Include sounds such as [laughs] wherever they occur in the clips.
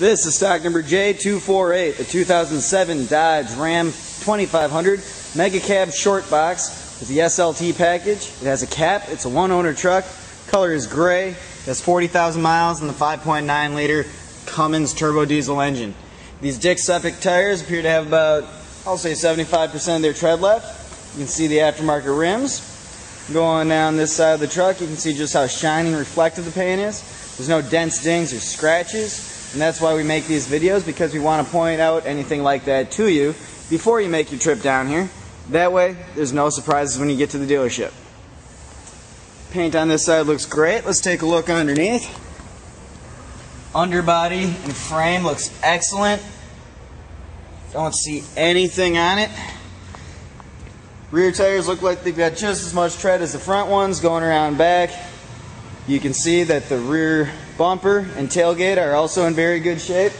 This is stock number J248, a 2007 Dodge Ram 2500 Mega Cab Short Box with the SLT package. It has a cap, it's a one owner truck, color is gray, it has 40,000 miles and the 5.9 liter Cummins turbo diesel engine. These Dick Cepek tires appear to have about, I'll say 75% of their tread left. You can see the aftermarket rims. Going down this side of the truck, you can see just how shiny and reflective the paint is. There's no dents, dings, or scratches. And that's why we make these videos, because we want to point out anything like that to you before you make your trip down here. That way, there's no surprises when you get to the dealership. Paint on this side looks great. Let's take a look underneath. Underbody and frame looks excellent. Don't see anything on it. Rear tires look like they've got just as much tread as the front ones going around back. You can see that the rear bumper and tailgate are also in very good shape.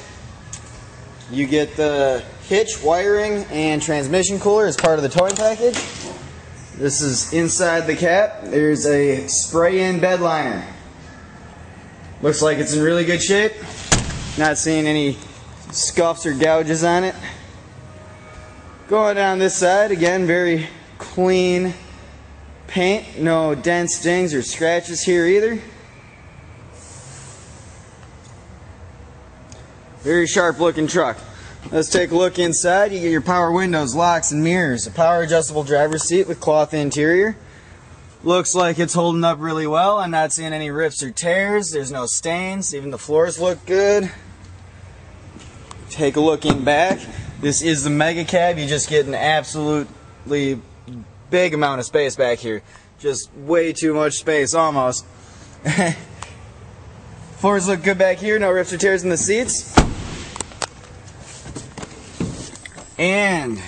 You get the hitch, wiring, and transmission cooler as part of the towing package. This is inside the cap. There's a spray-in bed liner. Looks like it's in really good shape. Not seeing any scuffs or gouges on it. Going down this side, again, very clean paint. No dents, dings, or scratches here either. Very sharp looking truck. Let's take a look inside. You get your power windows, locks, and mirrors. A power adjustable driver's seat with cloth interior. Looks like it's holding up really well. I'm not seeing any rips or tears. There's no stains. Even the floors look good. Take a look in back. This is the Mega Cab. You just get an absolutely big amount of space back here. Just way too much space, almost. [laughs] Floors look good back here. No rips or tears in the seats. And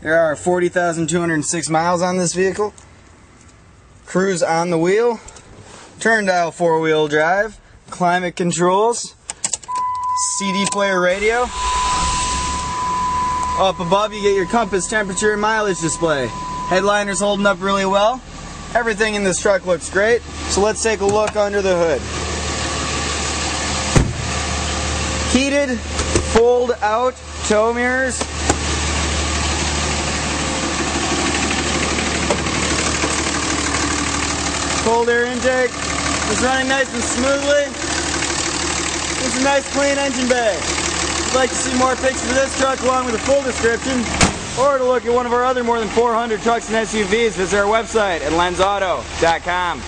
there are 40,206 miles on this vehicle. Cruise on the wheel. Turn dial four wheel drive. Climate controls. CD player radio. Up above you get your compass temperature and mileage display. Headliner's holding up really well. Everything in this truck looks great. So let's take a look under the hood. Heated, fold out tow mirrors. Cold air intake. is running nice and smoothly. It's a nice clean engine bay. If you'd like to see more pictures of this truck along with a full description, or to look at one of our other more than 400 trucks and SUVs, visit our website at lenzauto.com.